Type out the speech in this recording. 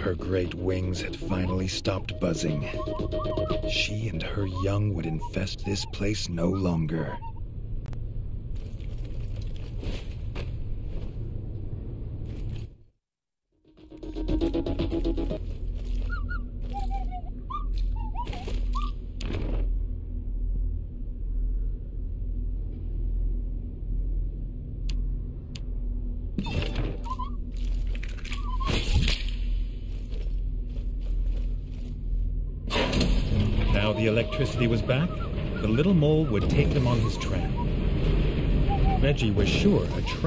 Her great wings had finally stopped buzzing. She and her young would infest this place no longer. Now the electricity was back, the little mole would take them on his track. Reggie was sure a track